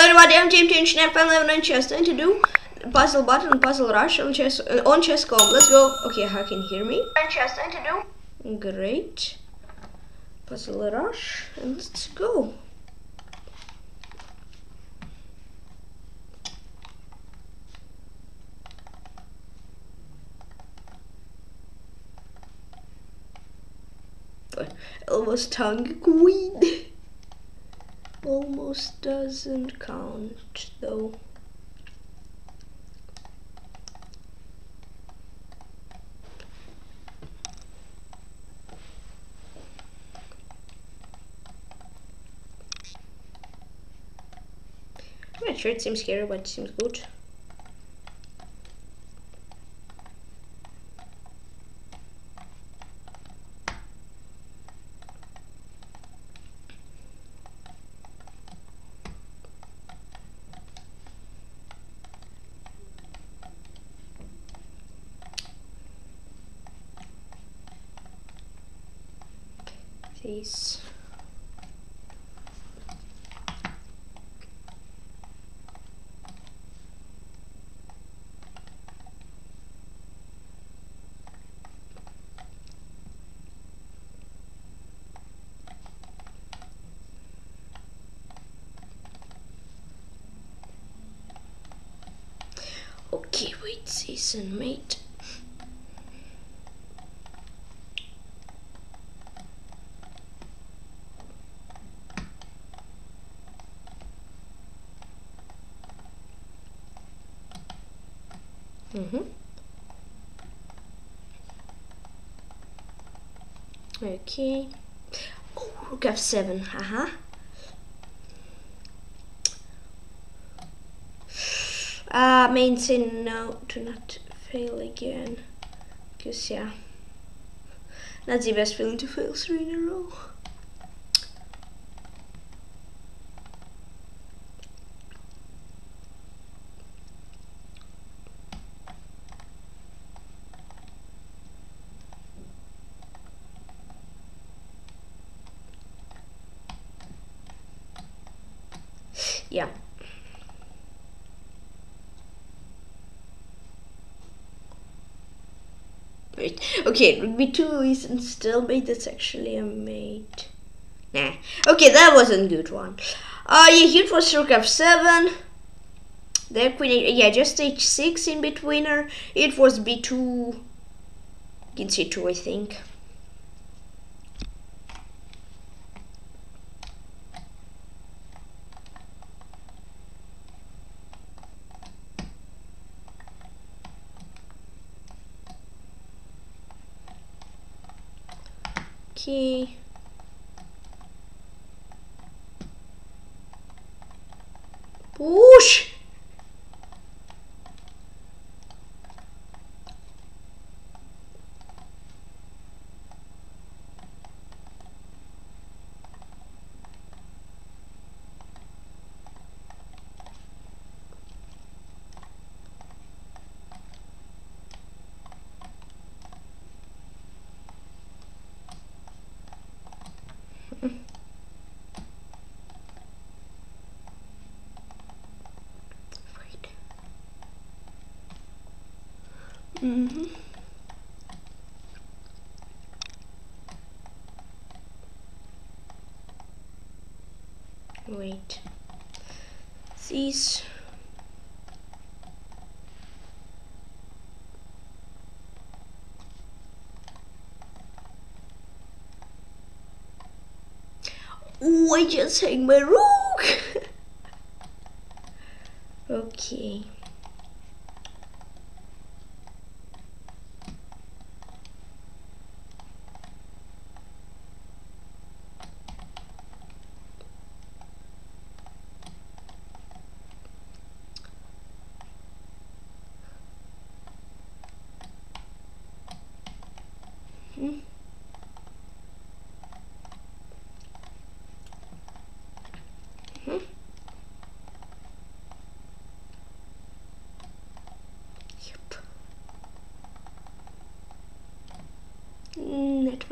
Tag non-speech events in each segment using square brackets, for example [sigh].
Hello everybody, I'm Team Tension F11 on chess. Time to do puzzle battle, puzzle rush on chess uh, on chess.com. Let's go. Okay, how can you hear me? Chess, time to do. Great. Puzzle rush, and let's go. Almost tongue queen. Almost doesn't count though. I'm not sure it seems scary, but it seems good. This. Okay, season mate. Mm-hmm. Okay. Oh, rook f7. Uh-huh. Ah, that means in no to not fail again. Because yeah. That's the best feeling to fail three in a row. Okay, it would be two and still mate. That's actually a mate. Nah. Okay, that wasn't good one. Uh, yeah, here was rook f7. There queen, yeah, just h6 in between her. It was b2, You can c2, I think. Okay. Push! Mm-hmm. Wait. These. Oh, I just hang my rook. okay.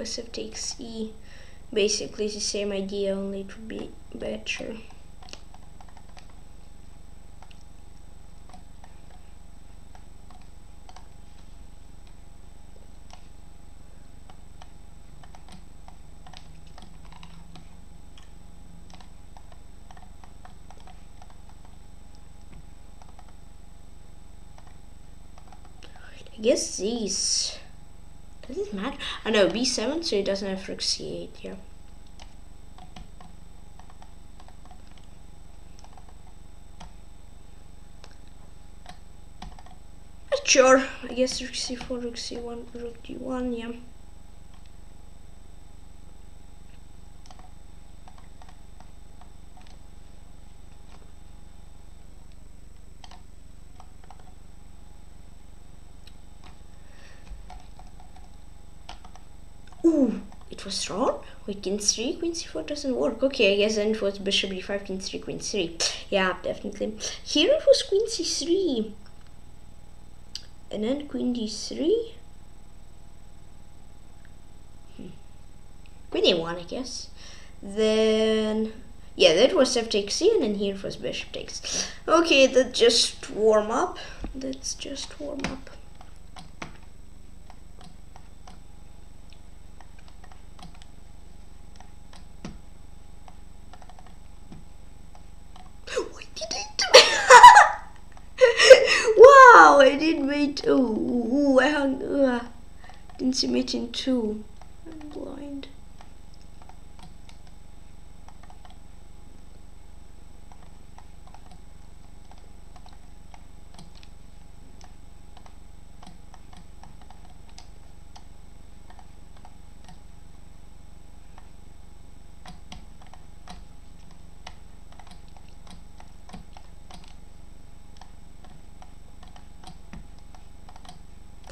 If it takes E. Basically it's the same idea, only it would be better. I guess these I know b7, so it doesn't have rook c8. Yeah. Sure, I guess rook c4, rook c1, rook d1, yeah. Ooh, it was drawn? Wait, king 3, queen c4 doesn't work. Okay, I guess then it was bishop d5, king 3, queen 3. Yeah, definitely. Here it was queen c3 and then queen d3 hmm. queen a1 I guess then yeah that was f takes c and then here it was bishop takes okay that just warm up let's just warm up Wow, I mate. Oh, I hung. Uh, didn't mate in two. I'm blind.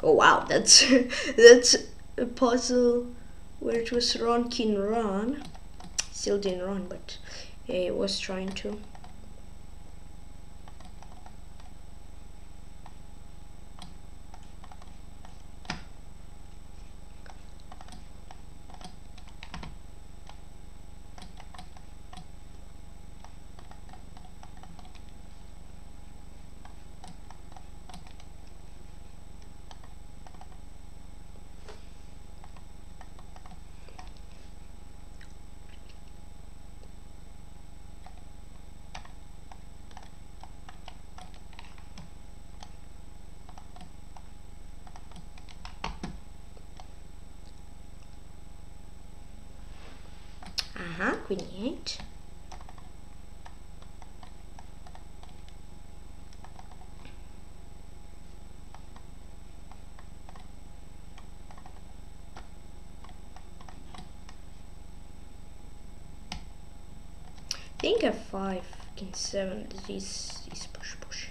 Oh wow, that's that's a puzzle where it was king run. Still didn't run, but yeah, it was trying to. Aha, queen e8. I think f5, king 7, this is push push.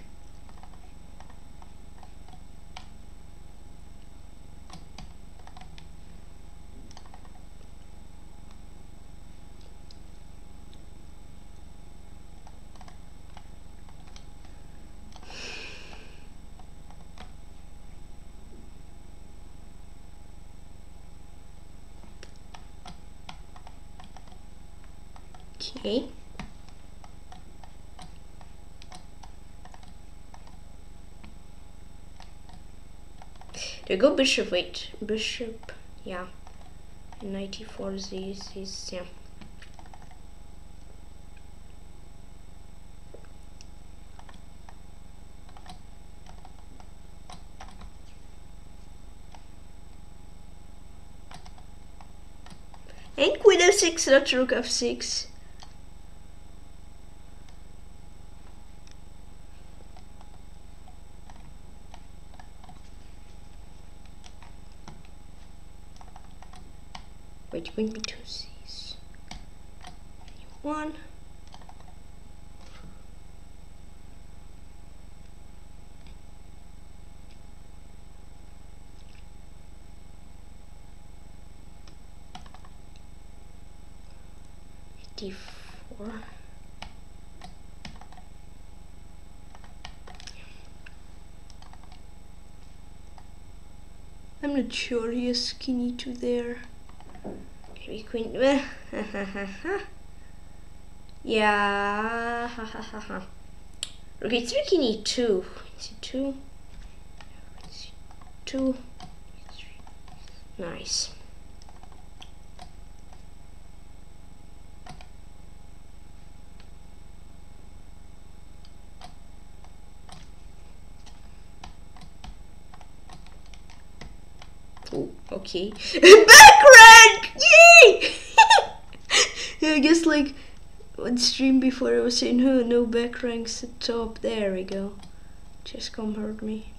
Okay. There go bishop, wait, bishop, yeah, 94 is, is yeah. And queen f6, not rook f6. Wait, queen b2 c's. One. D4. Has skinny to there. Maybe queen. [laughs] yeah. Okay, three king e2. C2. C2. Nice. Oh, okay. [laughs] Back rank! Yay! yeah, [laughs] I guess like on stream before I was saying, oh, no back ranks at top. There we go. Just come hurt me.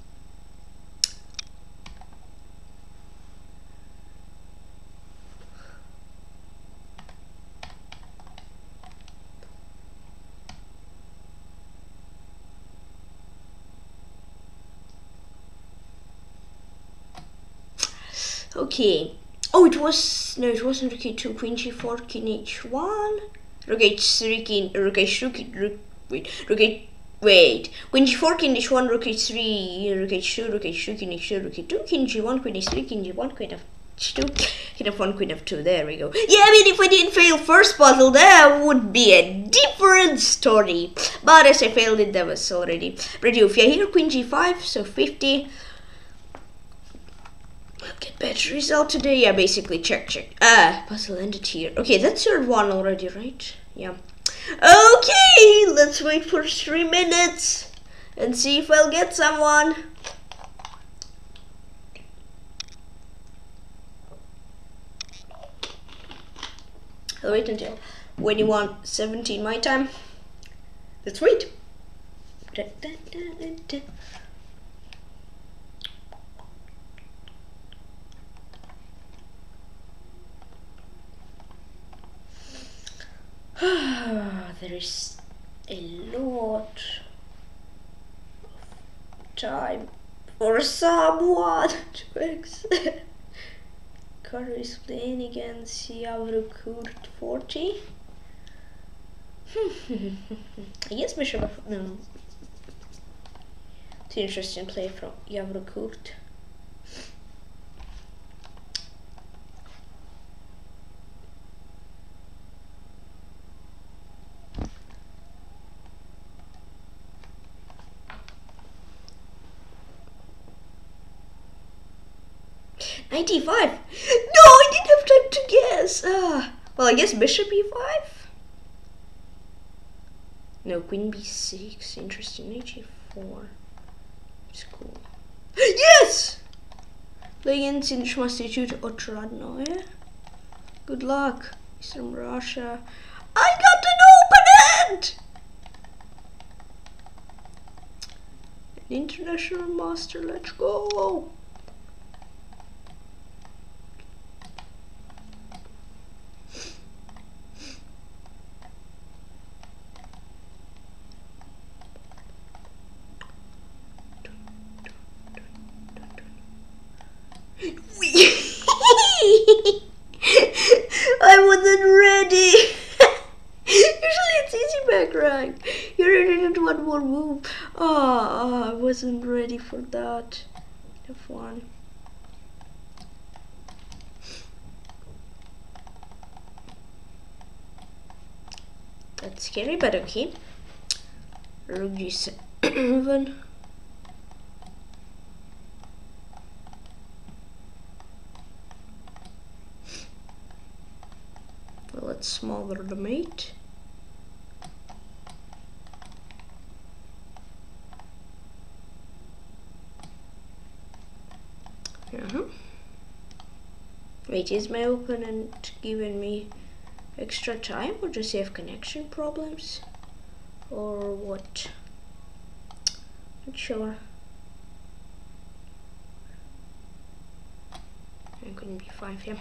Okay. Oh, it was no, it wasn't Rook two. Queen g4, king h1. Rook h3, king. Rook h2, rook. Wait, rook h. Wait. Queen g4, king h1, rook h3, rook h2, rook h2, king h2, rook h2, king g1, queen h3, king g1, queen f2, king f1, queen f2. There we go. Yeah, I mean, if I didn't fail first puzzle, that would be a different story. But as I failed it, that was already pretty off. Yeah, here queen g5, so 50 get better result today. Yeah, basically check, check. Ah, puzzle ended here. Okay, that's third one already, right? Yeah. Okay, let's wait for three minutes and see if I'll get someone. I'll wait until when you want 17 my time. Let's wait. Da, da, da, [sighs] there is a lot of time for someone [laughs] to accept. Carter is playing against Yavrokurt 40. [laughs] I guess Bishop no. It's an interesting play from Yavrokurt. 95! No, I didn't have time to guess! Ah. Well, I guess bishop e5? No, queen b6. Interesting. Knight g4. It's cool. yes! Legends in Institute Otradnoye. Good luck. He's from Russia. I got an opponent! An international master, let's go! I wasn't ready. Usually it's easy back rank. You're in it one more move. Oh, oh, I wasn't ready for that. F1. That's scary, but okay. Rook g7. let's smaller the mate. Uh -huh. Wait, is my opponent giving me extra time or he have connection problems? Or what? Not sure. I couldn't be five here.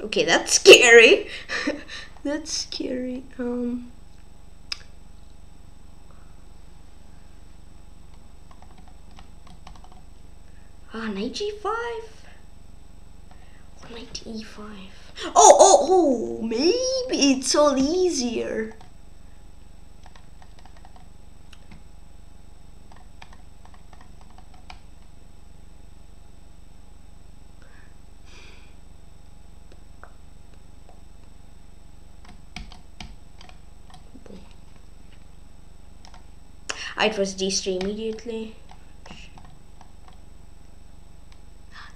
Okay, that's scary. [laughs] that's scary. Um. Ah, knight g5? Or knight e5? Oh, oh, oh, maybe it's all easier. It was d3 immediately.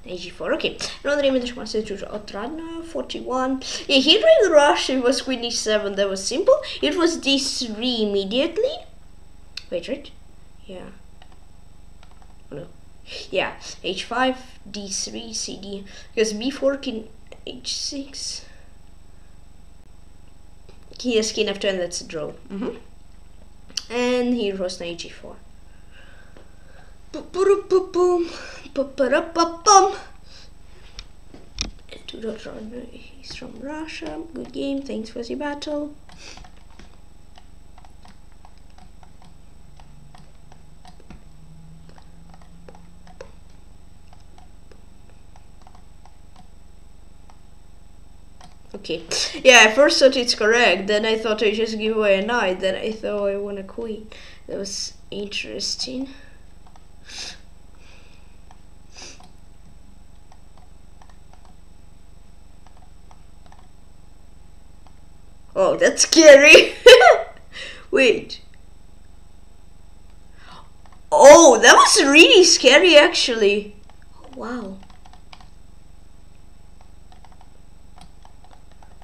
Ag4, okay. Another image was to Otrana, 41. Yeah, here in the rush it was queen e7, that was simple. It was d3 immediately. Wait, right? Yeah. Oh, no. Yeah, h5, d3, cd. Because b4 can h6. He has king f2 and that's a draw. Mm -hmm. And here was knight g4. Boom, boom, He's from Russia. Good game. Thanks for the battle. Okay. Yeah, I first thought it's correct, then I thought I just give away a knight, then I thought I won a queen. That was interesting. Oh, that's scary. [laughs] Wait. Oh, that was really scary actually. Wow.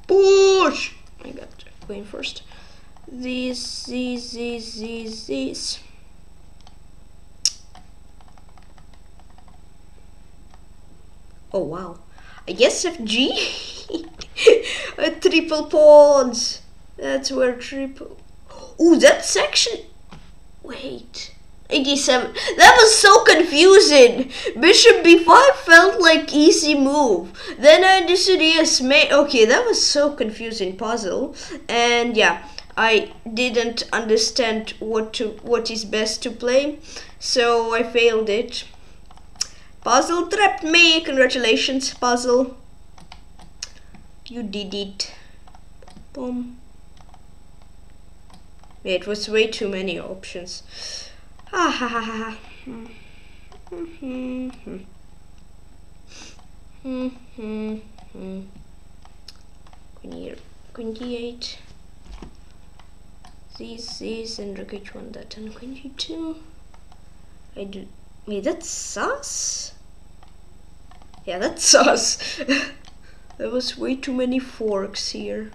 Push! I got queen first. These, these, these, these. Oh wow. I guess FG? [laughs] a triple pawns. That's where triple. Oh, that section. Wait. 87. That was so confusing. Bishop b5 felt like easy move. Then I understood yes, mate. Okay, that was so confusing puzzle. And yeah, I didn't understand what to what is best to play, so I failed it. Puzzle trapped me. Congratulations, puzzle. You did it. Boom. It was way too many options. Ha ha ha. Queen here, queen d8. These, these, and rook h1 that and queen g2. I do. Wait, that's sus? Yeah, that's sus. [laughs] there was way too many forks here.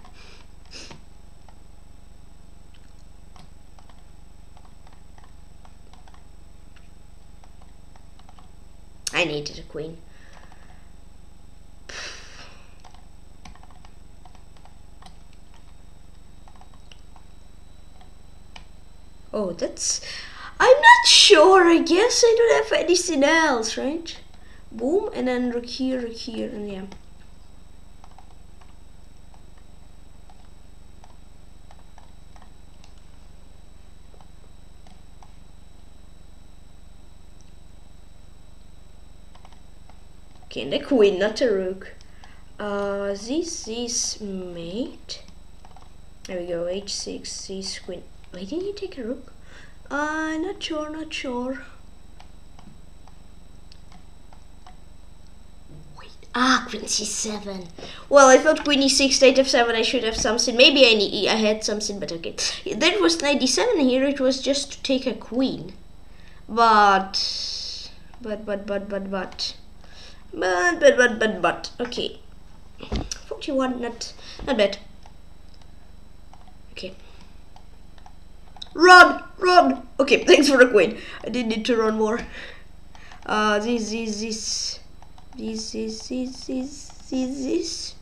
I needed a queen. Oh, that's... I'm not sure. I guess I don't have anything else, right? Boom, and then rook here, rook here, and yeah. Okay, the queen, not a rook. Uh, this is mate. There we go, h6, this queen. Why didn't you take a rook? Uh, not sure, not sure. Wait, ah, queen c7. Well, I thought queen e6, knight f7, I should have something. Maybe I, need, I had something, but okay. That was knight d7 here, it was just to take a queen. But, but, but, but, but, but. But, but, but, but, but. Okay. 41, not, not bad. Okay. Run! Run! Okay, [laughs] thanks for the queen. I did need to run more. Uh, this, this, this. This, this, this, this, this, this.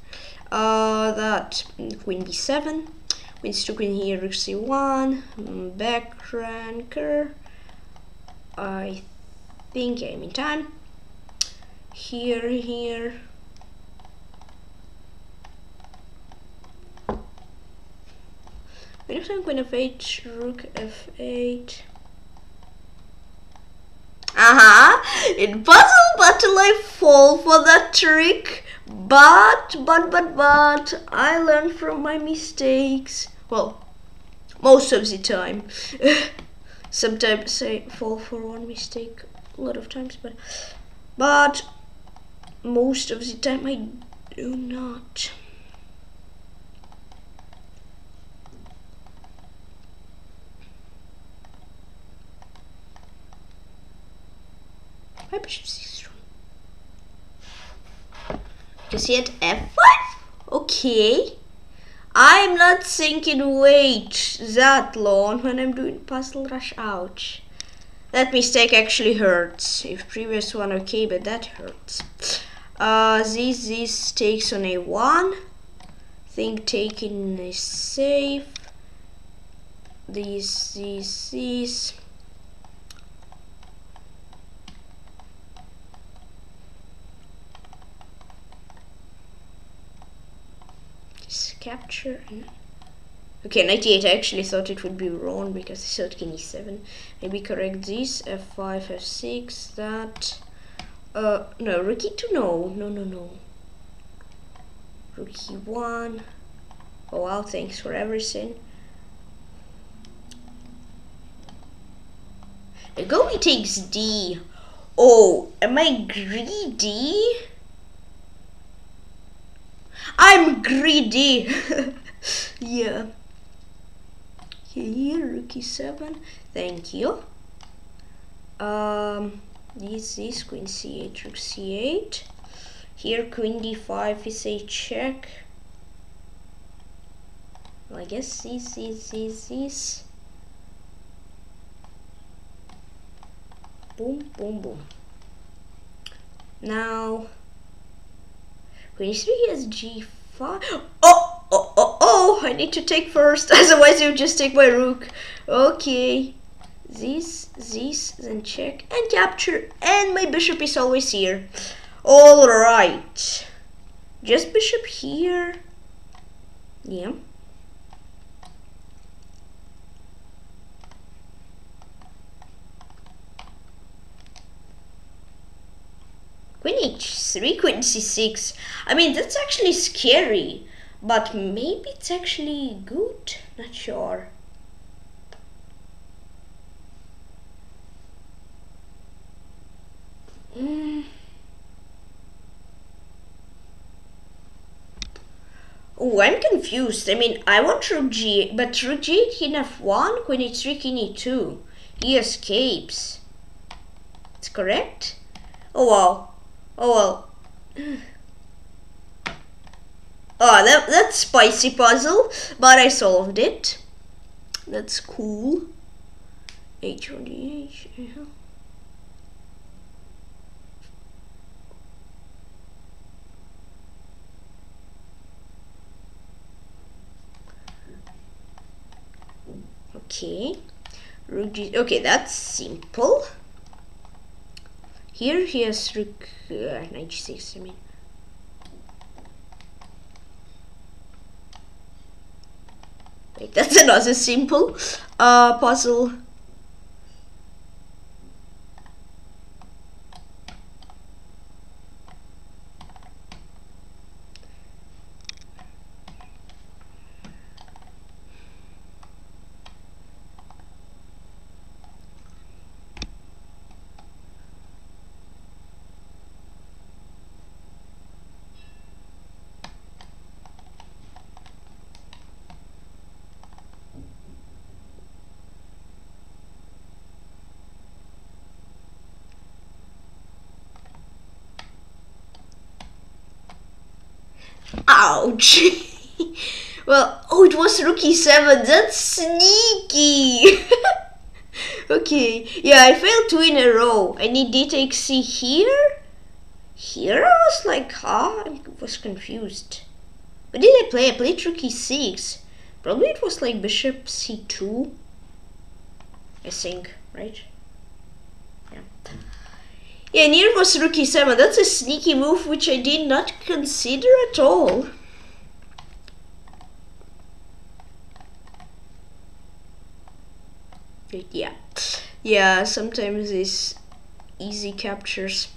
Uh, that. Queen b7. Queen's to queen here, rook c1. Back ranker. I think I'm in time here, here. Wait a queen f8, rook f8. Uh-huh. In puzzle battle I fall for that trick. But, but, but, but, I learn from my mistakes. Well, most of the time. [laughs] Sometimes I fall for one mistake a lot of times, but, but most of the time I do not. Why bishop c3? Because he had f5? Okay. I'm not thinking wait that long when I'm doing puzzle rush. Ouch. That mistake actually hurts. If previous one okay, but that hurts. Uh, this, this takes on a1. Think taking is safe. These, these. Just capture. Okay, 98. I actually thought it would be wrong because I thought king e7. Maybe correct this. f5, f6, that. Uh, no, rook e2, no. No, no, no. Rook e1. Oh wow, thanks for everything. The goalie takes d. Oh, am I greedy? I'm greedy. [laughs] yeah. Here, rook e7. Thank you. Um, this is queen c8, rook c8. Here, queen d5 is a check. I guess this, this, this, this. Boom, boom, boom. Now, queen e3 has g5. Oh, oh, oh, oh, I need to take first, [laughs] otherwise you just take my rook. Okay. This, this, then check and capture, and my bishop is always here. All right. Just bishop here. Yeah. Queen h3, queen c6. I mean, that's actually scary. But maybe it's actually good. Not sure. Oh, I'm confused. I mean, I want rook g, but rook g king f1, queen h3, king e2. He escapes. It's correct? Oh well. Oh well. Oh, [sighs] that, that's spicy puzzle, but I solved it. That's cool. H1 H. Uh-huh. Okay. Okay, that's simple. Here he has rook uh, 96, I mean. Wait, [laughs] that's another simple uh, puzzle. [laughs] Well, oh, it was rook e7. That's sneaky. [laughs] okay. Yeah, I failed two in a row. I need d take c here? Here I was like, huh? I was confused. What did I play? I played rook e6. Probably it was like bishop c2. I think, right? Yeah. Yeah, near was rook e7. That's a sneaky move which I did not consider at all. Yeah. Yeah, sometimes these easy captures.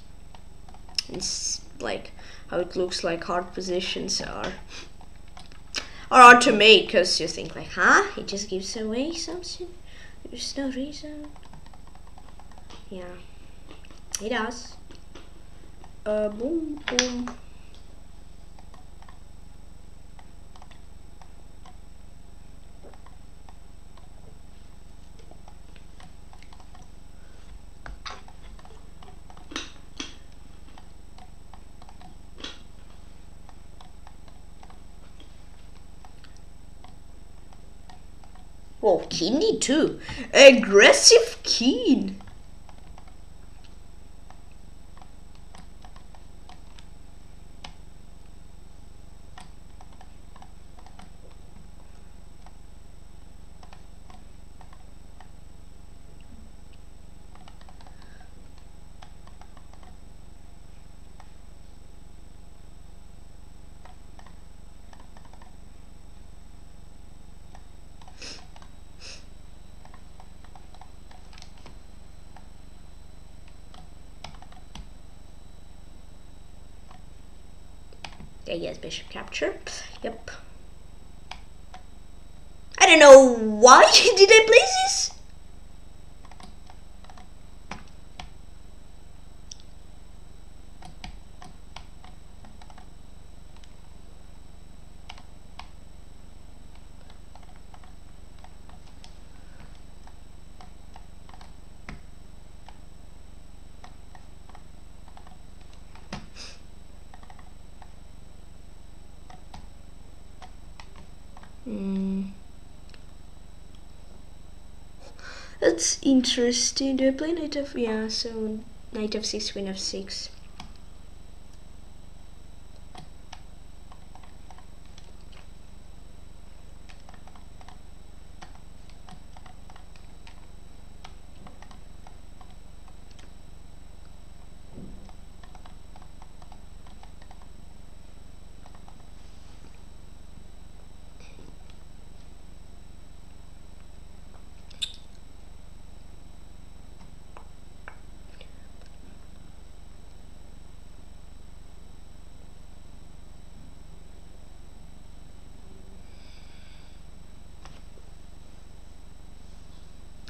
It's like how it looks like hard positions are. Are hard to make because you think like huh? It just gives away something? There's no reason. Yeah. It does. Uh, boom, boom. Oh, King d2. Aggressive King. Yeah, yes, bishop capture. Yep. I don't know why [laughs] did I play this? Hmm. That's interesting. Do I play knight of yeah? So knight of six, queen of six.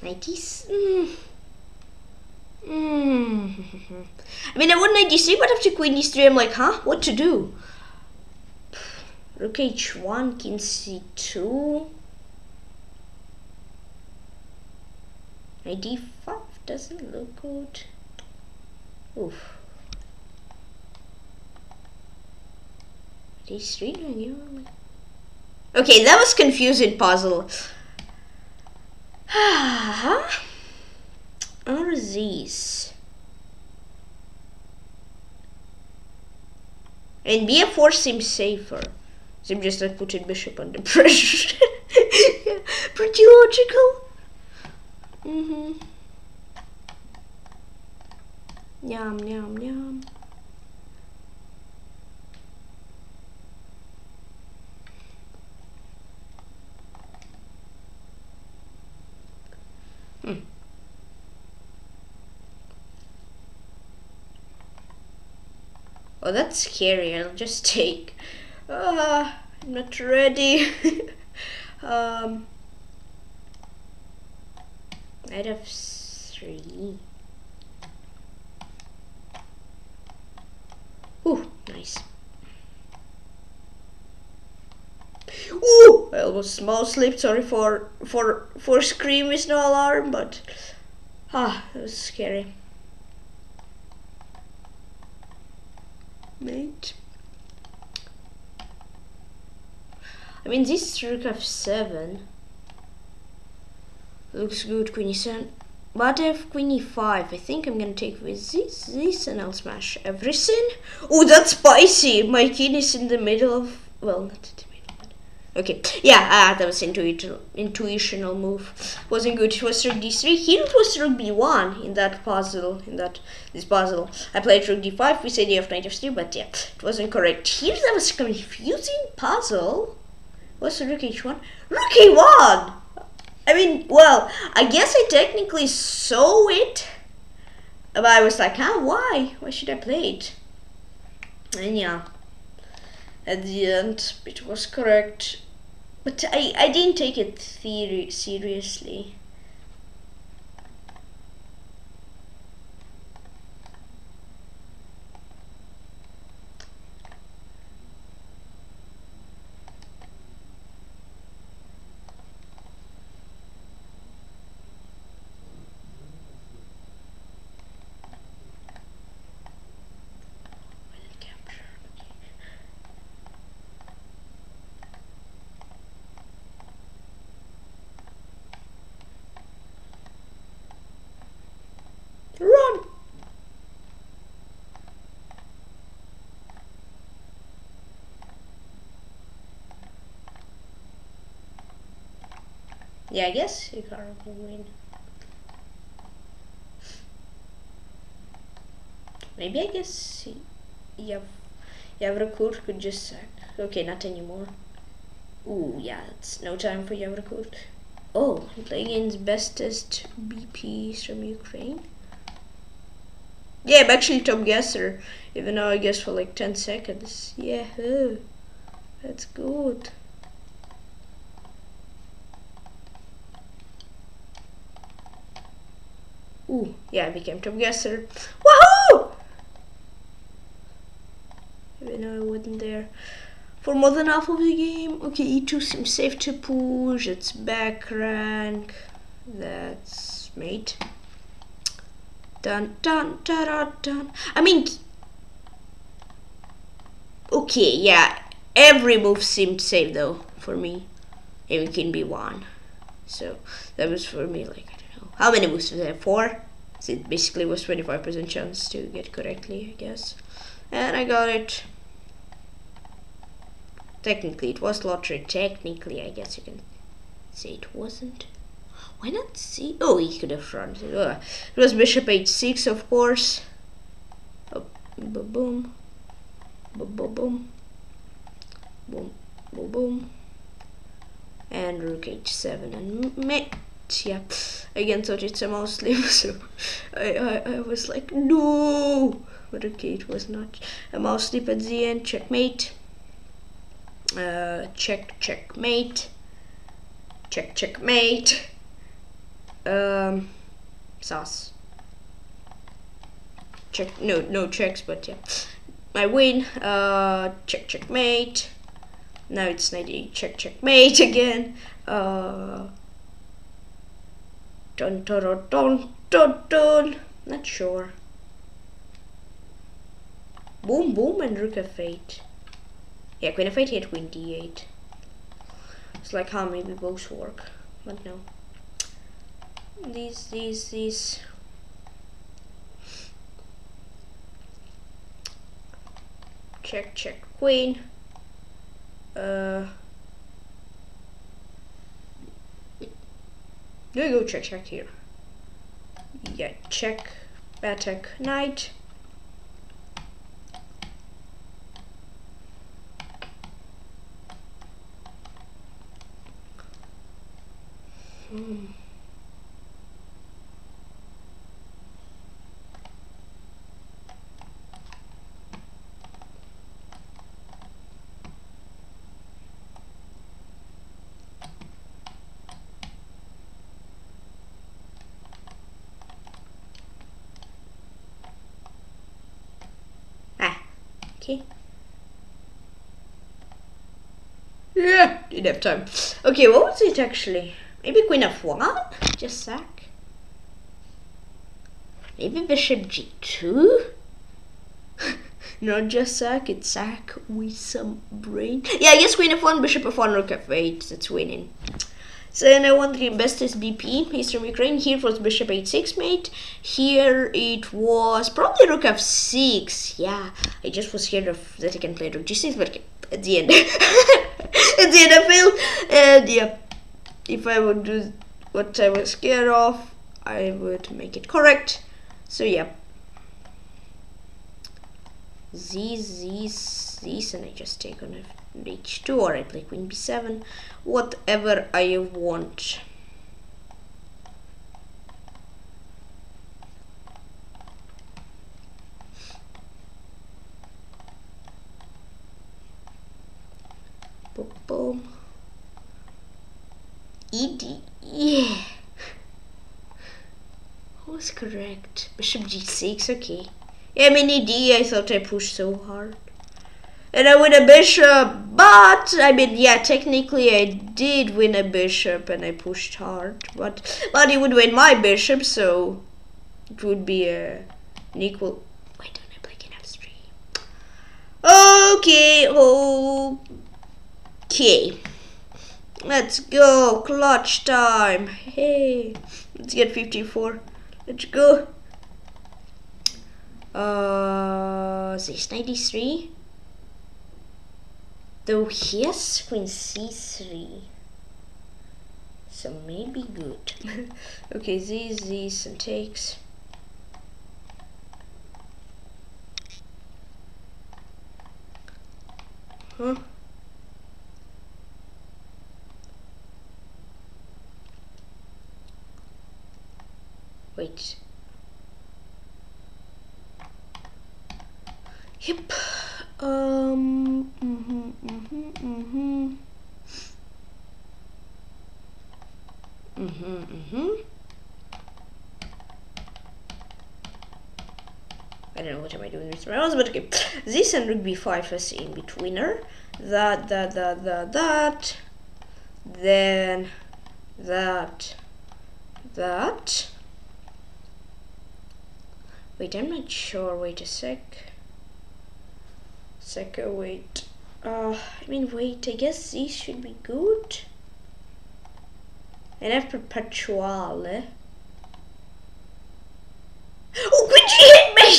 Nineties. Mm. Mm. I mean, I knight d3, but after queen d3, I'm like, huh? What to do? Rook h1, king c2. Knight d5 doesn't look good. Oof. D3, no, Okay, that was confusing puzzle. [sighs] are these? And bf4 seems safer. I'm just like putting bishop under [laughs] pressure. yeah, pretty logical. Mm-hmm. Yum, yum, yum. Hmm. Oh, that's scary. I'll just take. Uh, I'm not ready. [laughs] um, I'd have three. Ooh, nice. Ooh, I almost small sleep. Sorry for for for scream with no alarm, but ah, it was scary. Mate. I mean, this rook f7 looks good, queen e7. But I have queen e5. I think I'm gonna take with this, this, and I'll smash everything. Oh, that's spicy! My king is in the middle of, well, not Okay, yeah, uh, that was intuitional, intuitional move. Wasn't good. It was rook d3. Here it was rook b1 in that puzzle. In that this puzzle, I played rook d5. We said you have knight f3, but yeah, it wasn't correct. Here that was a confusing puzzle. What's rook h1? Rook a1. I mean, well, I guess I technically saw it, but I was like, huh, why? Why should I play it? And yeah, at the end, it was correct. But I, I didn't take it theory seriously. Yeah, I guess Hikaru will win. Maybe I guess he, Yav, Yavrakurt could just. Okay, not anymore. Ooh, yeah, it's no time for Yavrakurt. Oh, against bestest BPs from Ukraine. Yeah, I'm actually top guesser, even though I guess for like 10 seconds. Yeah, that's good. Ooh, yeah, I became top guesser. Woohoo! Even though I wasn't there for more than half of the game. Okay, E2 seems safe to push. It's back rank. That's mate. Dun dun dun dun dun. I mean, okay, yeah. Every move seemed safe though for me. Maybe King B1. So that was for me like I don't know. How many moves was there? Four? So it basically was 25% chance to get correctly, I guess. And I got it. Technically, it was lottery. Technically, I guess you can say it wasn't. Why not see? Oh, he could have fronted. It was bishop h6, of course. Oh, boom. boom. Boom. Boom. Boom. Boom. And rook h7. And yeah, again thought it's a mouse sleeve, [laughs] so I, I I was like no, but okay, it was not a mouse sleep at the end. Checkmate. Uh, check checkmate. Check checkmate um, sauce. Check, no, no checks, but yeah. I win, uh, check, checkmate. Now it's 90, check, checkmate [laughs] again. Uh, dun, dun, dun, dun, dun. Not sure. Boom, boom, and rook f8. Yeah, queen f8 hit queen d8. It's like how maybe both work, but no these these these check check queen uh do go check check here yeah check attack knight hmm. Okay. Yeah, didn't have time. Okay, what was it actually? Maybe queen f1? Just sack. Maybe bishop g2? [laughs] Not just sack, it's sack with some brain. Yeah, I guess queen f1, bishop f1, rook f8. That's winning. So then I want the BestestBP. He's from Ukraine. Here was bishop h6 mate. Here it was probably rook f6. Yeah, I just was scared of that I can play rook g6, but at the end, [laughs] at the end I failed. And yeah, if I would do what I was scared of, I would make it correct. So yeah, these, these, these, and I just take on it h2 or I play queen b7 whatever I want. Boom ed yeah was correct? Bishop g6 okay. Yeah I mean ed I thought I pushed so hard and I win a bishop. But I mean, yeah, technically I did win a bishop, and I pushed hard. But but he would win my bishop, so it would be a, an equal. Why don't I play king f3? Okay, okay. Let's go, clutch time. Hey, let's get 54. Let's go. Uh, this 93. Though he has queen c3. So maybe good. [laughs] okay, these, these, some takes. Huh? Wait. Yep. Um. Mhm. Mhm. Mhm. Mhm. Mhm. I don't know what am I doing with my mouse, but okay. This and rook b5 is in betweener. That, that, that, that, that. Then that, that. Wait, I'm not sure. Wait a sec. Second, wait. Uh, I mean, wait, I guess these should be good. And have perpetuale. Oh, could you hit me?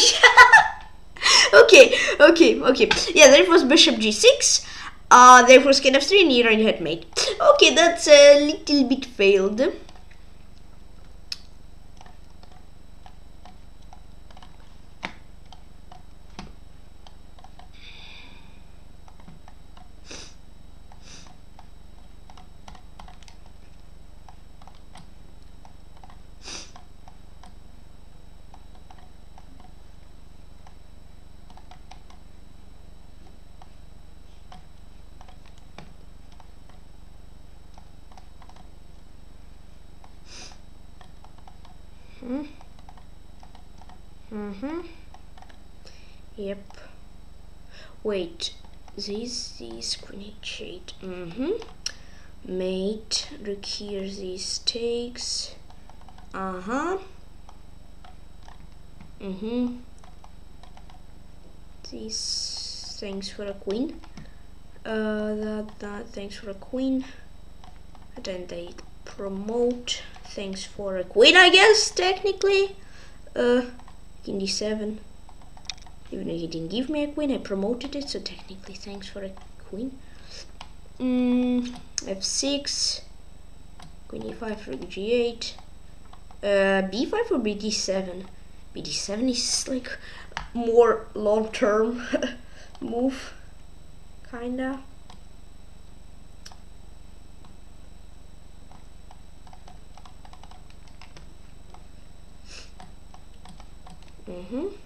[laughs] okay, okay, okay. Yeah, there was bishop g6. Uh, there was king f3 and Iran had mate. Okay, that's a little bit failed. Hmm. Mm-hmm. Yep. Wait. this is queen h8. Mm-hmm. Mate. Look here. These takes. Uh-huh. Mm-hmm. These things for a queen. Uh that that thanks for a queen. Then they promote things for a queen, I guess, technically. Uh, king d7. Even though he didn't give me a queen, I promoted it, so technically thanks for a queen. Mm, f6. Queen e5 rook g8. Uh, b5 or bd7? bd7 is like more long-term [laughs] move, kinda. Mm-hmm.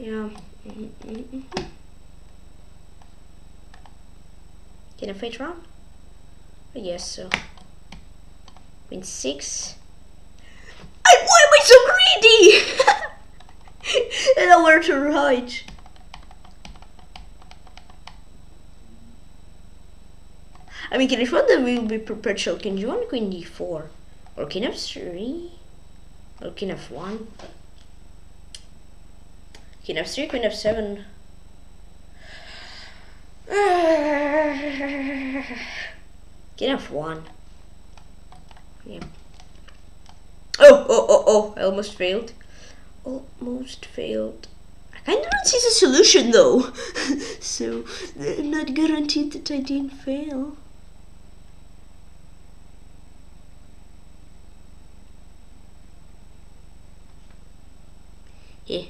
Yeah. Can I fate round? Guess so. Queen six. I, why am I so greedy? [laughs] I know where to hide. I mean, can I thought that will be perpetual Can you on queen d4, or king f3, or king f1, king f3, queen f7. king f1. Yeah. Oh, oh, oh, oh! I almost failed. Almost failed. I kind of don't see the solution though, [laughs] so I'm not guaranteed that I didn't fail. Yeah.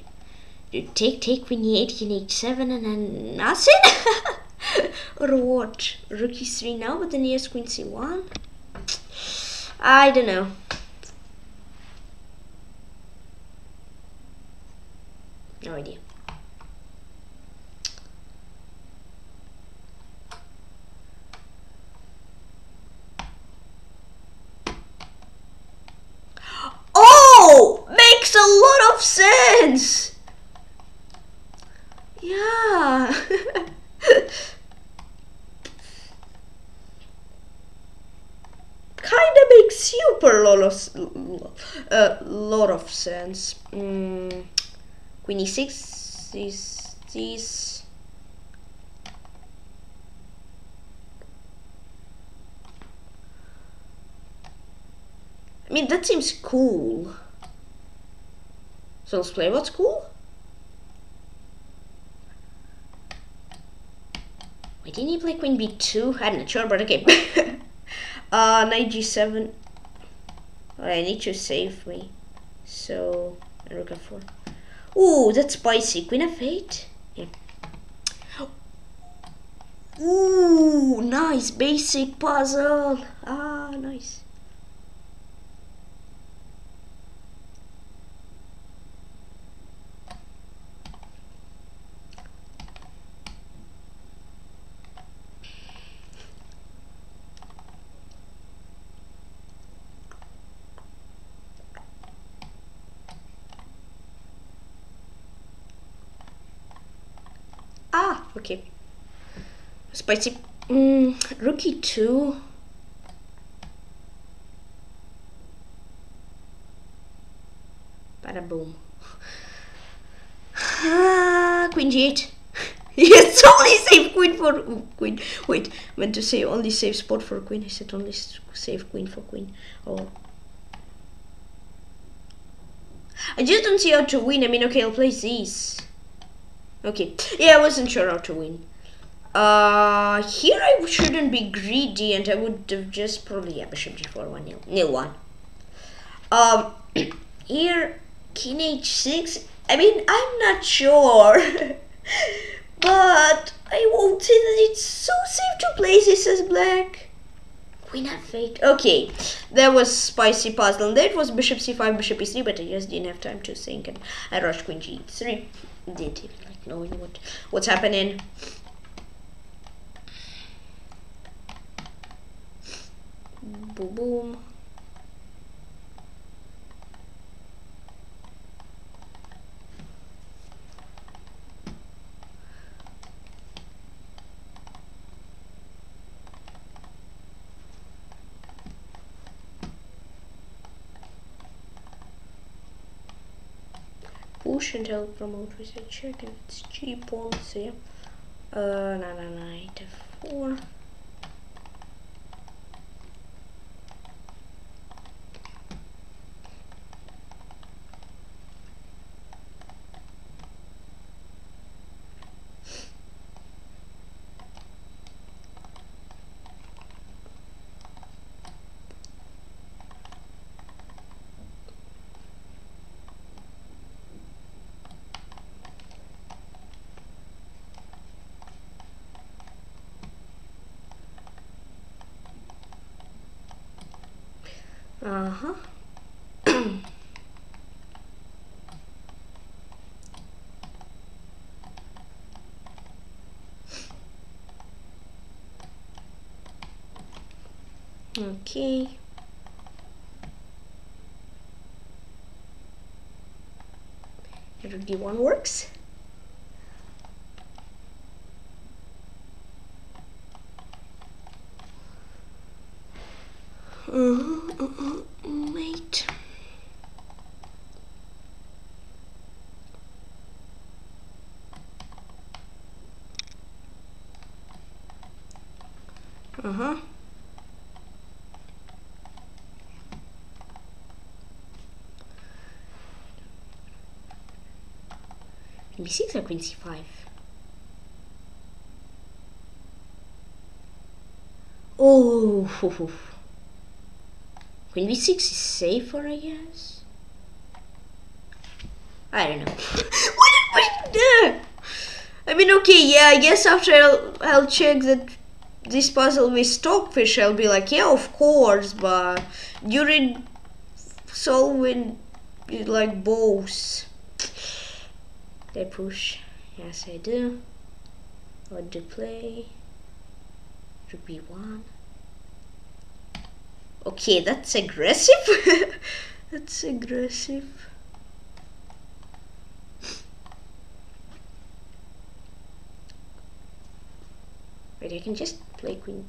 Take, take when you 8, you 7 and then nothing? or what? Rook e3 now, but then he has queen c1? I don't know. No idea. [gasps] Oh! Makes a lot of sense! Yeah. [laughs] Kinda makes super lot of, uh, lot of sense. Mm. Queen e6 is this. I mean, that seems cool. So let's play what's cool. Why didn't he play queen b2? I'm not sure, but okay. [laughs] uh, knight g7. I need to save me. So, rook f4. Ooh, that's spicy. Queen f8? Yeah. Ooh, nice. Basic puzzle. Ah, nice. Ah, okay. Spicy. Mm, rook e2. Bada boom. Ah, queen g8. [laughs] yes, only save queen for oh, queen. Wait, meant to say only save spot for queen. I said only save queen for queen. Oh. I just don't see how to win. I mean, okay, I'll play these. Okay. Yeah, I wasn't sure how to win. Uh, here I shouldn't be greedy and I would have just probably, yeah, bishop g4, 1 nil, nil 1. Um, [clears throat] here, king h6, I mean, I'm not sure. [laughs] but I won't say that it's so safe to play this as black. Queen f8. Okay, that was spicy puzzle. And that was bishop c5, bishop e3, but I just didn't have time to think and I rushed queen g3. didn't even like knowing what what's happening. boom, boom. push until promote research check if it's cheap on uh 4 Uh-huh. okay. Rook one works. Uh, uh, uh, wait. Uh-huh. Queen b6 or queen c5? Oh, [laughs] Queen b6 is safer, I guess. I don't know. [laughs] what did? I mean, okay, yeah, I guess after I'll, I'll check that this puzzle with Stockfish, I'll be like, yeah, of course, but during solving like both, they push. Yes, I do. What to play? Rook b1. Okay, that's aggressive. [laughs] that's aggressive. Wait, I can just play queen.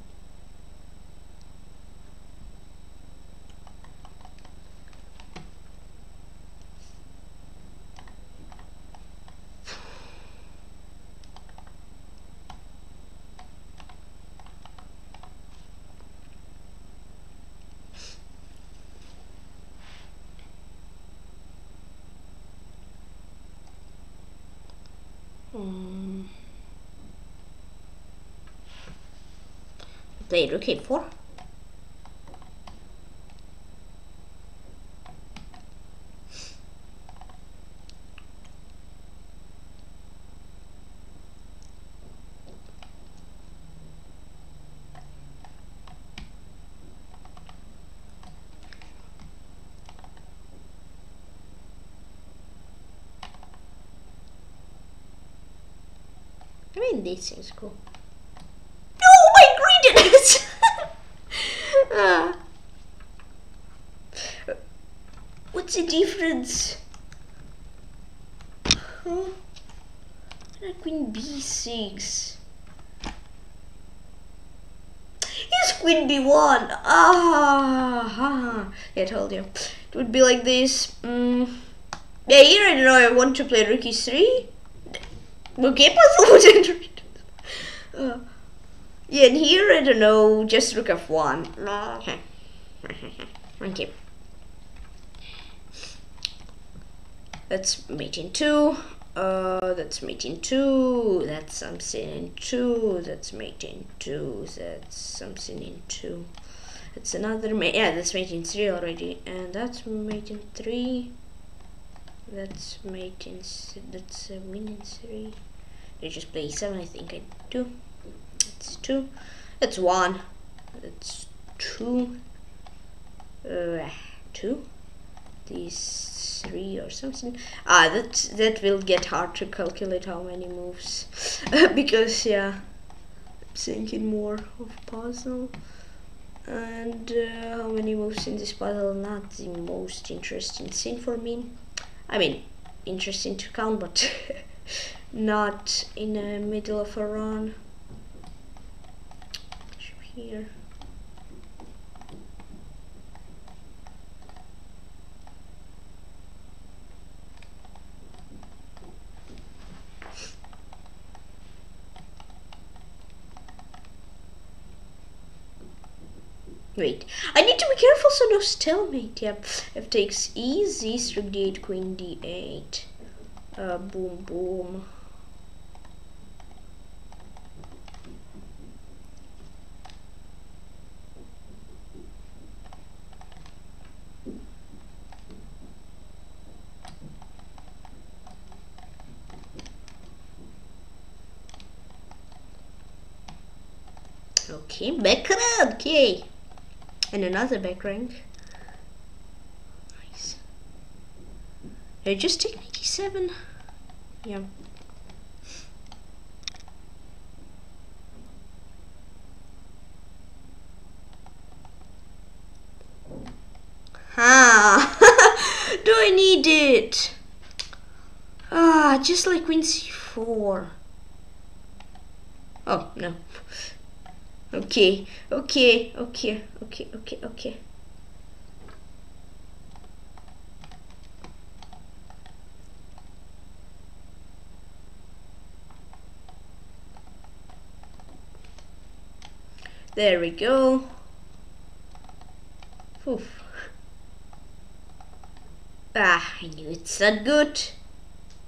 Play rook a4. I mean, this seems cool. Oh, my greediness! What's the difference? Huh? Queen b6. Yes, Queen b1. Ah, ha. [laughs] yeah, I told you. It would be like this. Mm. Yeah, here I don't know. I want to play rook e3. Okay, puzzle wouldn't read. Yeah, and here I don't know. Just rook f1. Okay. Thank you. That's in two. Uh, that's in two. That's something in two. That's in two. That's something in two. That's another mate. Yeah, that's mate in three already. And that's mate in three. That's mate in. That's a win in three. I just play seven. I think I do. That's two. That's one. It's two. Uh, two. These three or something. Ah, that that will get hard to calculate how many moves [laughs] because yeah, I'm thinking more of puzzle. And uh, how many moves in this puzzle? Not the most interesting thing for me. I mean, interesting to count, but [laughs] not in the middle of a run. Here. Wait, I need to be careful so no stalemate. Yep, f takes easy, rook d8, queen d8. Uh, boom, boom. Okay, back around, okay. And another back rank. Nice. I just take 97? Yeah. Ah, [laughs] do I need it? Ah, just like Queen C4. Oh, no. Okay, okay, okay, okay, okay, okay. There we go. Oof. Ah, I knew it's not good.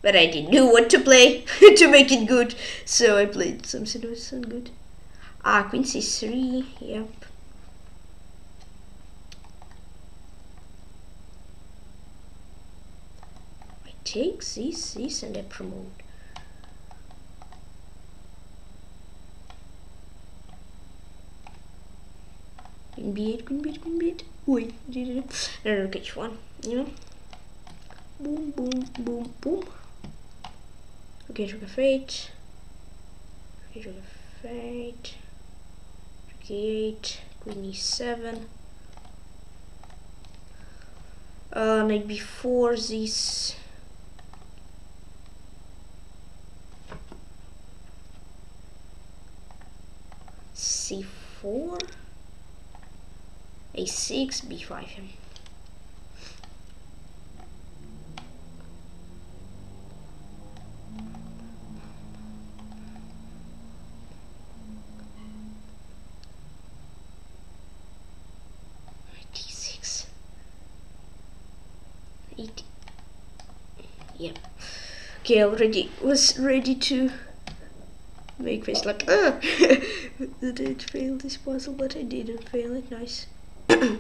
But I didn't know what to play [laughs] to make it good. So I played something that was not good. Ah, queen c3, yep. I take this, this, and I promote. Queen b8, queen b8, queen b8. Wait? No, no, catch one, you know? Boom, boom, boom, boom. Okay, rook f8. Okay, rook f8 e8, queen e7. Uh, knight before this. c4, a6, b5. Okay already was ready to make face like, uh, I did fail this [laughs] puzzle, but I didn't fail it. Nice. [coughs] well,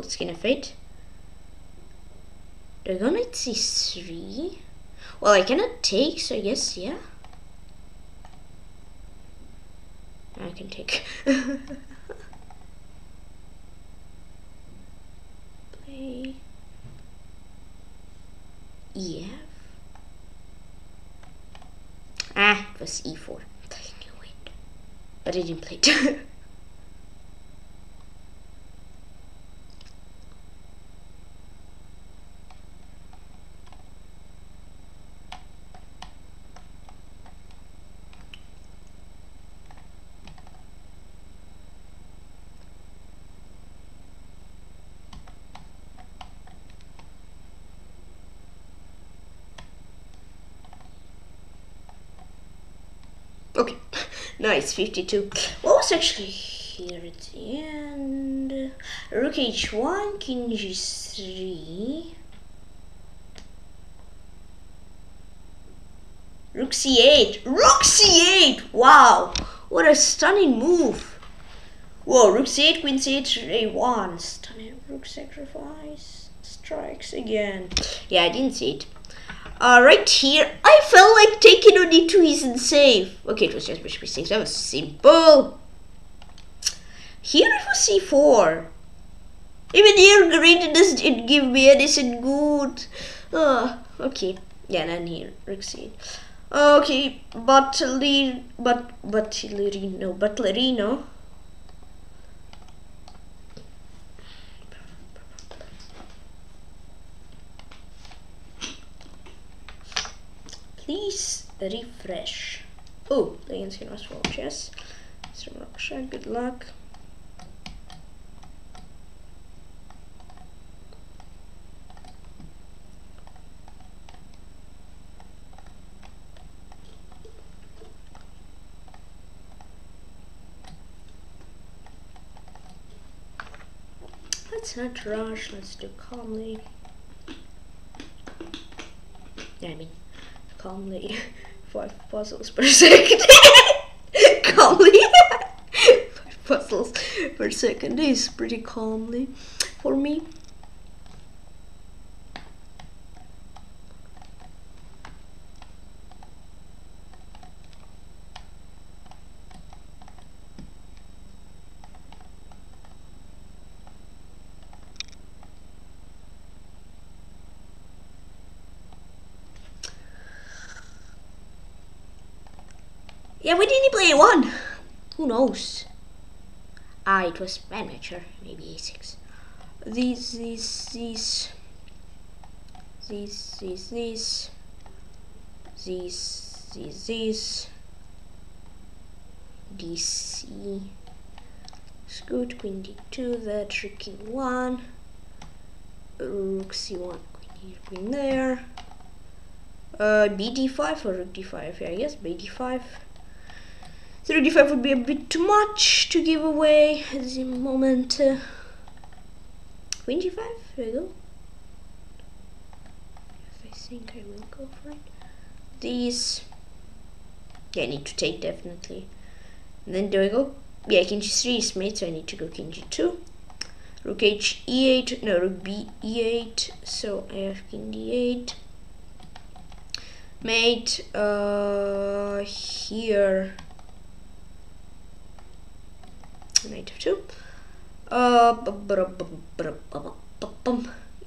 it's gonna fate. They're gonna c3. Well, I cannot take, so guess, yeah. I can take. Play. EF. Ah, it was E4. I knew it. But I didn't play it. [laughs] Okay, nice, 52. What was actually here at the end? Rook h1, king g3. Rook c8. Rook c8! Wow! What a stunning move! Whoa, rook c8, queen c8, a1. Stunning rook sacrifice. Strikes again. Yeah, I didn't see it. Uh, right here, I felt like taking on d2 isn't safe. Okay, it was just bishop e6. That was simple. Here it was c4. Even here, green doesn't give me anything good. Uh, okay. Yeah, and then here, rook c8. Okay, but but but Lerino, Please refresh. Oh, the instant was full chess. So Raksha, good luck. Let's not rush, let's do calmly. Yeah, I mean, calmly. [laughs] Five puzzles per [laughs] second. [laughs] calmly. Five puzzles per second is pretty calmly for me. Yeah, we didn't play one. Who knows? Ah, it was amateur, maybe a6. These, these, these, these, these, these, these, these, these, DC. Scoot. Queen d2, the tricky one. Rook c1, queen here, queen there. Uh, bd5 or rook d5? Yeah, I guess bd5. 35 would be a bit too much to give away at the moment. Uh, 25, there we go. If I think I will go for it. These, yeah, I need to take definitely. And then there we go. Yeah, king g3 is made, so I need to go king g2. Rook h e8, no, rook b e8, so I have king d8. Mate, uh, here knight f2 uh,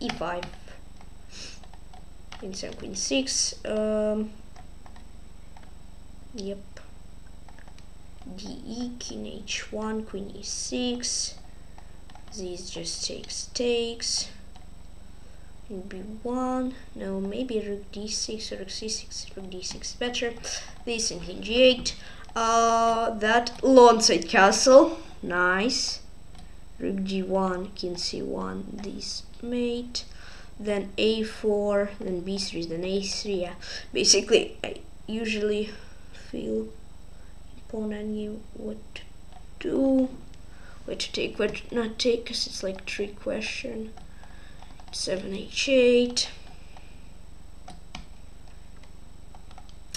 e5 queen 7 queen 6 um, yep. De king h1 queen e6 these just takes takes. B1 no maybe rook d6 or rook c6 rook d6 is better. This and king g8 uh, that Lonside castle nice rook g1 king c1 this mate then a4 then b3 then a3 yeah basically i usually feel opponent knew what to do Wait to take, what not take, because it's like trick question. 7h8.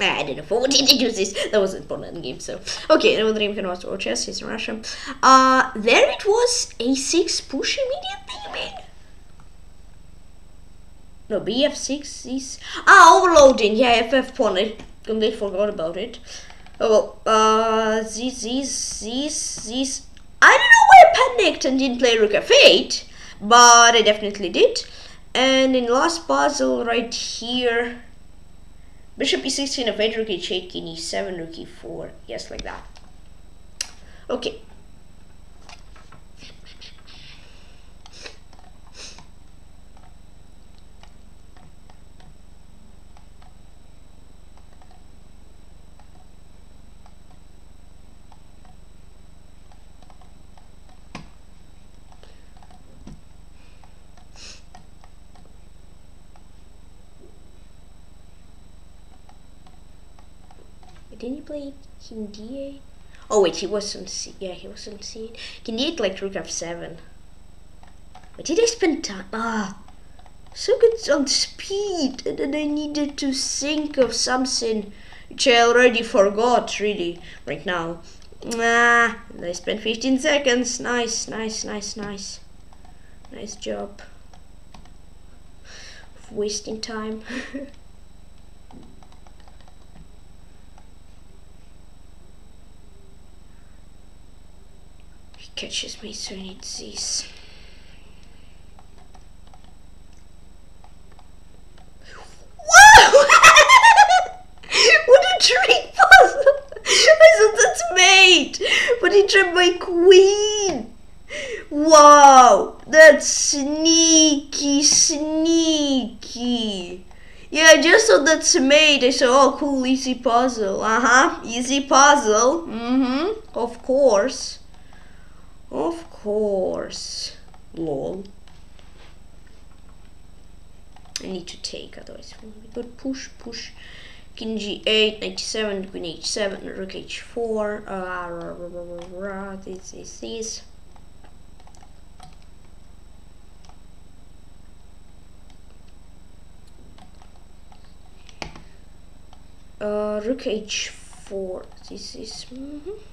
I didn't afford to use this. That wasn't part of the game, so. Okay, no dream can also chess, he's in Russia. Uh, there it was, a6 push immediately, mean? No, bf6 is... Ah, overloading, yeah, ff pawn, I completely forgot about it. Oh, well, uh, these, these, these, these... I don't know why I panicked and didn't play rook f8, but I definitely did. And in last puzzle right here, bishop e16 of 8, rook h8, king e7, rook e4. Yes, like that. Okay. Didn't he play King D8? Oh wait, he wasn't. Yeah, he wasn't. King D8 like Rook F7. But did I spend time? Ah, so good on speed, and then I needed to think of something which I already forgot really right now. Ah, I spent 15 seconds. Nice, nice, nice, nice. Nice job. Wasting time. [laughs] catches me, so I need these. Whoa! [laughs] what a! [laughs] I thought that's mate, but he tripped my queen. Wow, that's sneaky, sneaky. Yeah, I just thought that's mate. I said, oh, cool, easy puzzle. Uh huh, easy puzzle. Mm hmm, of course. Of course. Lol. I need to take, otherwise be good. Push, push. King g8, 97, queen h7, rook h4. Uh, rah, this is this. Uh, rook h4. This is. Mm -hmm.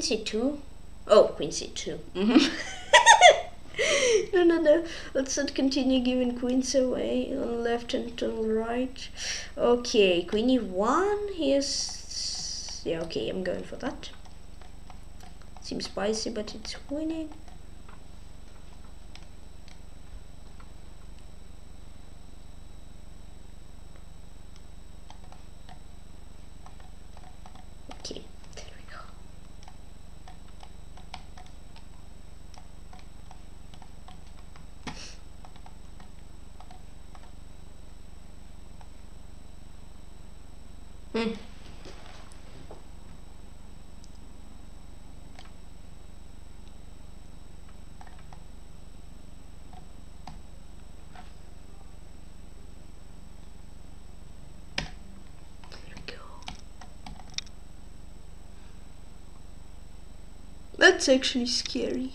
Queen c2? Oh, queen c2. Mm -hmm. [laughs] no, no, no. Let's not continue giving queens away on left and on right. Okay, queen e1. Here's... Yeah, okay, I'm going for that. Seems spicy, but it's winning. Hmm. That's actually scary.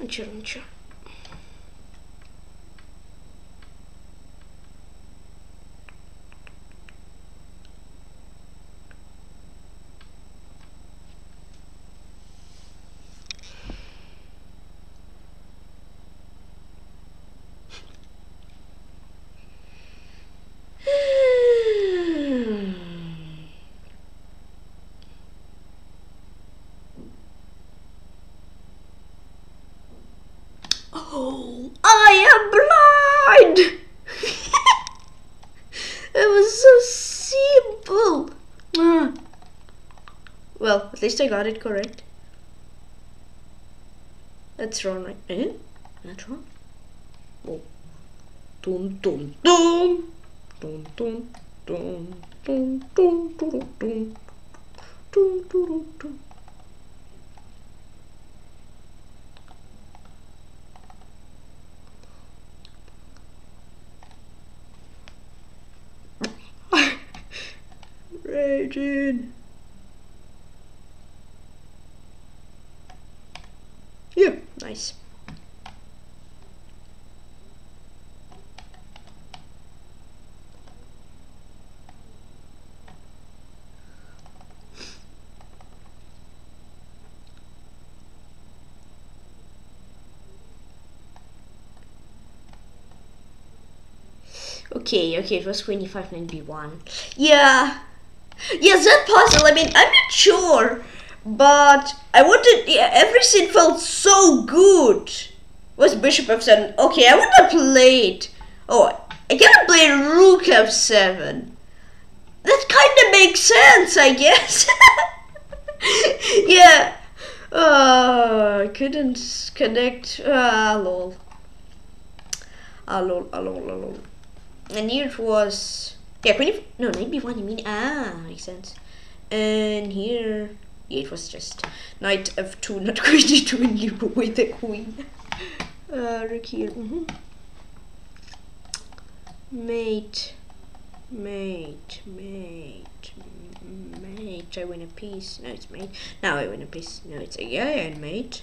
I'm sure, I'm sure. Oh, I am blind! it was so simple. Ah. Well, at least I got it correct. That's wrong, right? Eh? That's wrong. Oh. Dum dum dum. dun, dun, dun, dun, dun, dun, dun, dun, dun, dun. [laughs] Raging. Yeah, nice. Okay, okay, it was 2591. Yeah. Yes, that puzzle, I mean, I'm not sure. But I wanted, yeah, everything felt so good. Was Bishop F7? Okay, I want to play it. Oh, I gotta play Rook F7. That kind of makes sense, I guess. [laughs] yeah. Uh, I couldn't connect. Ah, lol. Ah, lol, ah, lol, ah, lol. And here it was. Yeah, 20. No, 91, I mean. Ah, makes sense. And here. Yeah, it was just knight f2, not queen d2, and you with the queen. Uh, rook here. Mm -hmm. Mate, mate, mate, mate. I win a piece. No, it's mate. Now I win a piece. No, it's a yeah, and mate.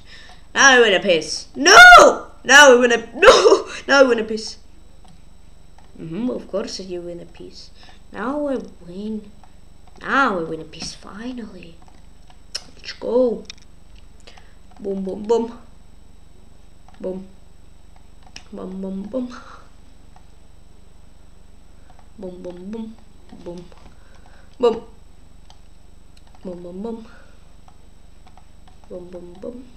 Now I win a piece. No! Now I win a [laughs] no. Now I win a piece. Mm -hmm, of course you win a piece. Now I win. Now I win a piece finally. Let's go. Boom, boom, boom. Boom. Boom, boom, boom. Boom, boom, boom. Boom. Boom. Boom, boom, boom. Boom, boom, boom.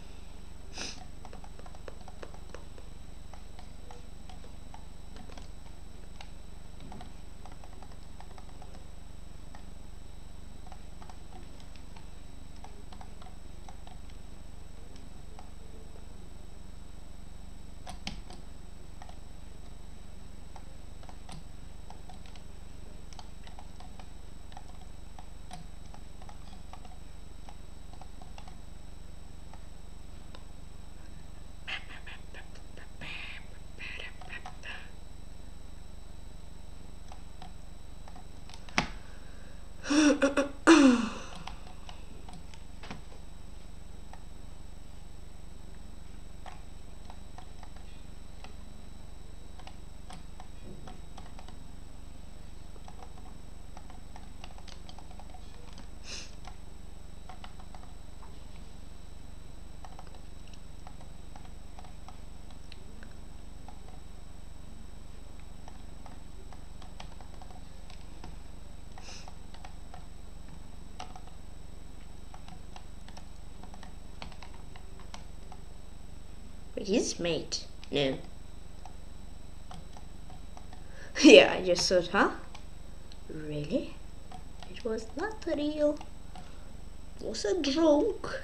His mate? No. [laughs] yeah, I just thought, huh? Really? It was not real. It was a joke.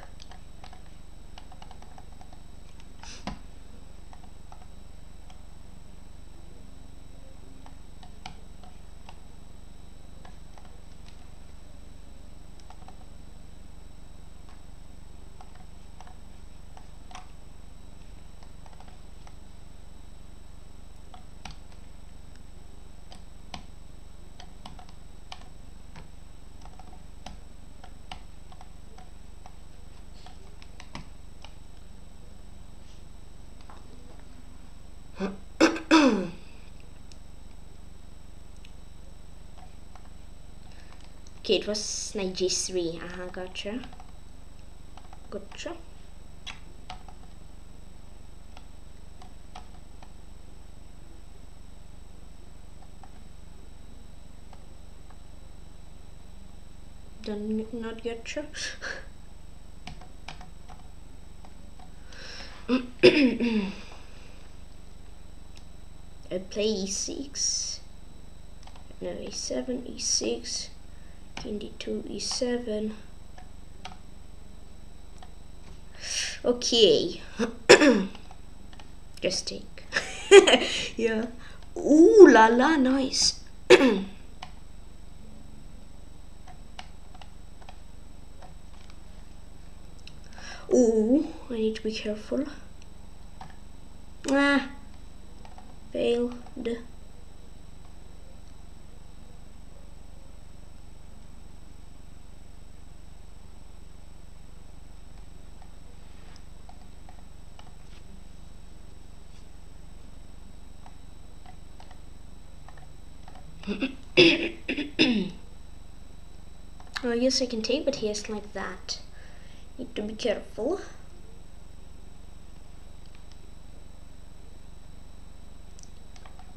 Okay, it was knight g3. Uh-huh, gotcha. Gotcha. Done not getcha. [coughs] I play e6. No, e7, e6 king d2 e7 okay. [coughs] Just take. [laughs] Yeah. Ooh la la nice. [coughs] Ooh, I need to be careful. Ah, failed. Oh, I can take, but he has like that. Need to be careful.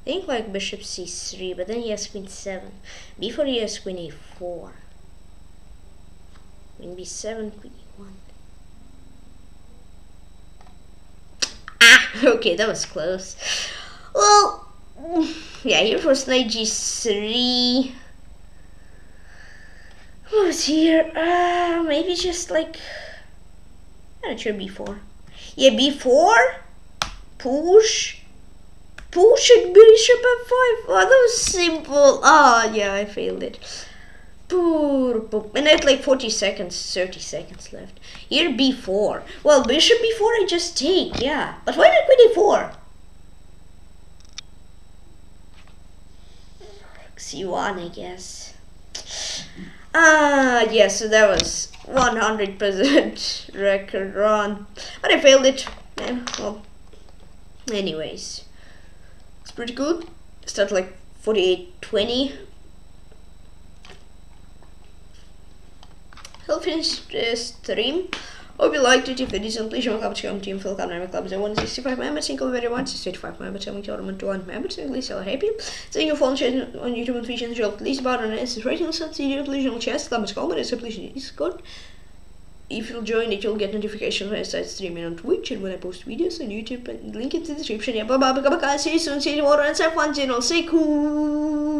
I think like bishop c3, but then he has queen 7. Before he has queen a4. Queen b7, queen e1. Ah, [laughs] okay, that was close. Well, yeah, here was knight g3. Was here? Uh, maybe just like, I'm not sure, b4. Yeah, b4, push, push and bishop f5. Oh, that was simple. Oh, yeah, I failed it. And I had like 40 seconds, 30 seconds left. Here b4. Well, bishop b4 I just take, yeah. But why not queen a4? c1, I guess. Ah, yeah, so that was 100% [laughs] record run. But I failed it. Yeah, well, anyways. It's pretty good. Start like 48-20. I'll finish this stream. Hope you liked it. If it isn't, please forget to to Team Phil Club. Club is 165 members. Thank you very much. 65 members. Thank you to 1 members. English, so happy. Thank you for watching on YouTube and Twitch and Joe. Please button and rating and see please on chest. Club is comment. It's a please Discord. If you'll join it, you'll get notifications when I start streaming on Twitch and when I post videos on YouTube. And link in the description. Yeah, bye bye. Bye bye. See you soon. See you tomorrow. And have fun. Say cool.